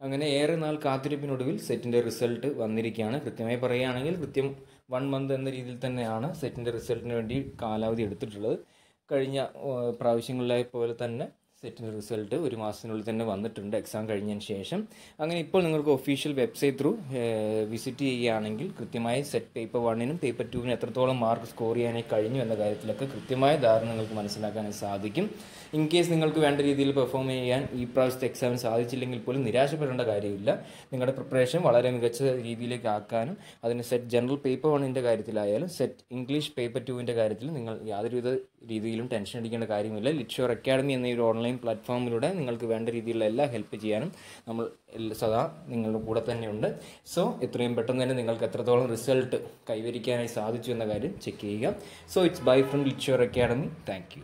അങ്ങനെ ഏറെ നാൾ കാത്തിരിപ്പിനൊടുവിൽ സെറ്റിന്റെ റിസൾട്ട് വന്നിരിക്കുകയാണ്. കൃത്യമായി പറയുകയാണെങ്കിൽ കൃത്യം വൺ മന്ത് എന്ന രീതിയിൽ തന്നെയാണ് സെറ്റിന്റെ റിസൾട്ടിന് വേണ്ടി കാലാവധി എടുത്തിട്ടുള്ളത്. കഴിഞ്ഞ പ്രാവശ്യങ്ങളിലായ പ്രാവശ്യങ്ങളിലെ പോലെ തന്നെ സെറ്റിന്റെ റിസൾട്ട് ഒരു മാസത്തിനുള്ളിൽ തന്നെ വന്നിട്ടുണ്ട്. എക്സാം കഴിഞ്ഞതിന് ശേഷം. അങ്ങനെ ഇപ്പോൾ നിങ്ങൾക്ക് ഒഫീഷ്യൽ വെബ്സൈറ്റ് ത്രൂ വിസിറ്റ് ചെയ്യുകയാണെങ്കിൽ കൃത്യമായി സെറ്റ് പേപ്പർ വണ്ണിനും പേപ്പർ ടുവിനും എത്രത്തോളം മാർക്ക് സ്കോർ ചെയ്യാനായി കഴിഞ്ഞു എന്ന കാര്യത്തിലൊക്കെ കൃത്യമായ ധാരണ നിങ്ങൾക്ക് മനസ്സിലാക്കാനായി സാധിക്കും. ഇൻ കേസ് നിങ്ങൾക്ക് വേണ്ട രീതിയിൽ പെർഫോം ചെയ്യാൻ ഈ പ്രാവശ്യത്തെ എക്സാമിന് സാധിച്ചില്ലെങ്കിൽ പോലും നിരാശപ്പെടേണ്ട കാര്യമില്ല. നിങ്ങളുടെ പ്രിപ്പറേഷൻ വളരെ മികച്ച രീതിയിലേക്ക് ആക്കാനും അതിന് സെറ്റ് ജനറൽ പേപ്പർ വണ്ണിന്റെ കാര്യത്തിലായാലും സെറ്റ് ഇംഗ്ലീഷ് പേപ്പർ ടുവിന്റെ കാര്യത്തിൽ നിങ്ങൾ യാതൊരുവിധ രീതിയിലും ടെൻഷൻ അടിക്കേണ്ട കാര്യമില്ല. ലിറ്റ്ഷോർ അക്കാഡമി എന്ന ഒരു ഓൺലൈൻ പ്ലാറ്റ്ഫോമിലൂടെ നിങ്ങൾക്ക് വേണ്ട രീതിയിലുള്ള എല്ലാ ഹെൽപ്പ് ചെയ്യാനും നമ്മൾ സദാ നിങ്ങളുടെ കൂടെ തന്നെയുണ്ട്. സോ എത്രയും പെട്ടെന്ന് തന്നെ നിങ്ങൾക്ക് എത്രത്തോളം റിസൾട്ട് കൈവരിക്കാനായി സാധിച്ചു എന്ന കാര്യം ചെക്ക് ചെയ്യുക. So it's bye from ലിച്ചുവർ academy thank U